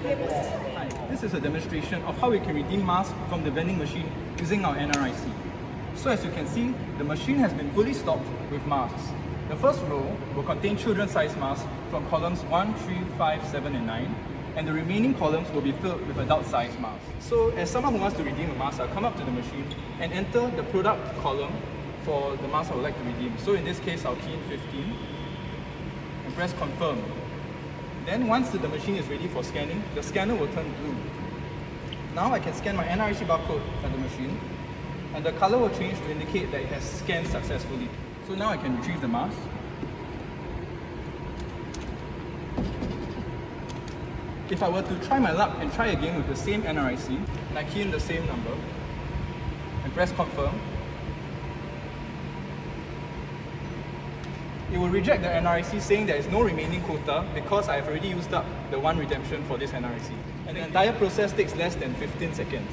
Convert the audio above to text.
Hi, this is a demonstration of how we can redeem masks from the vending machine using our NRIC. So as you can see, the machine has been fully stocked with masks. The first row will contain children-sized masks from columns 1, 3, 5, 7 and 9 and the remaining columns will be filled with adult-sized masks. So as someone who wants to redeem a mask, I'll come up to the machine and enter the product column for the mask I would like to redeem. So in this case, I'll key in 15 and press confirm. Then once the machine is ready for scanning, the scanner will turn blue. Now I can scan my NRIC barcode at the machine and the color will change to indicate that it has scanned successfully. So now I can retrieve the mask. If I were to try my luck and try again with the same NRIC, and I key in the same number, and press confirm, it will reject the NRIC saying there is no remaining quota because I have already used up the one redemption for this NRIC. And the entire process takes less than 15 seconds.